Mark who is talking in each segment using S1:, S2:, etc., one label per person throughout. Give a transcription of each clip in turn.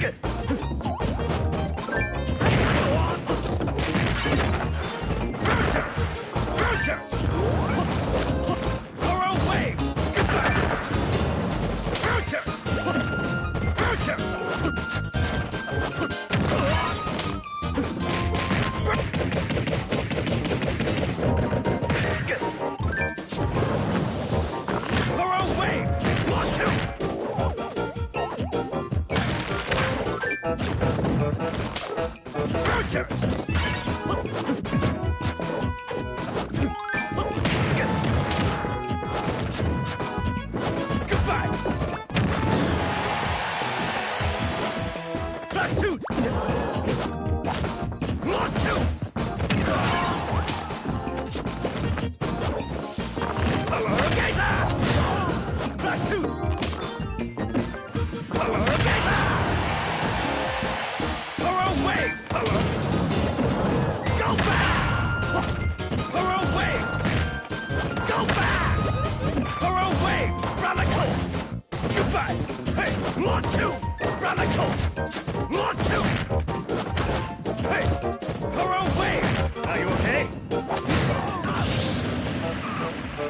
S1: く Gotcha! Goodbye! Shoot!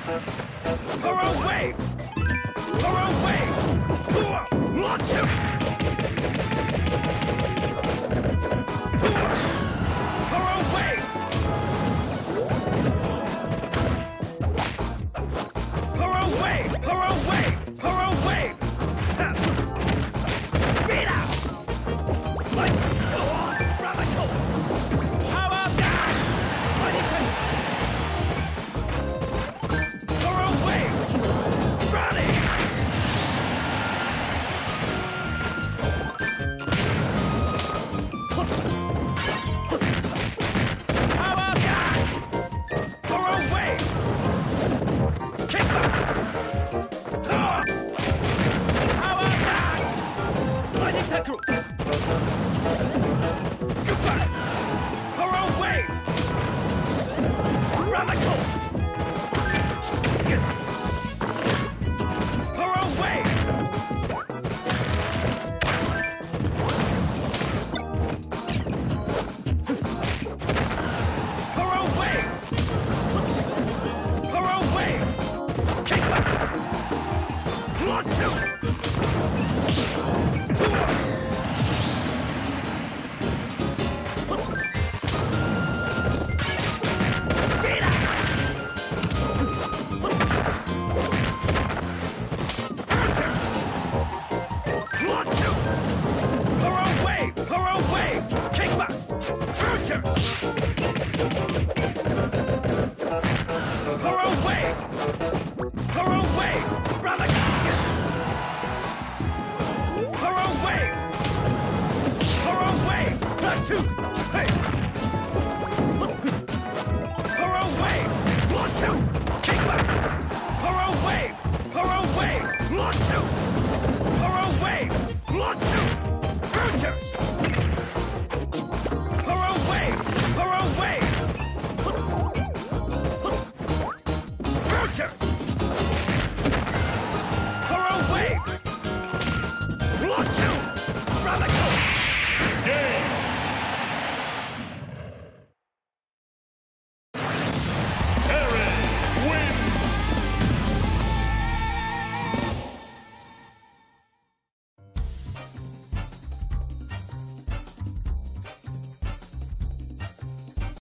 S1: Thorough way! Thorough way! Like Not you! want to!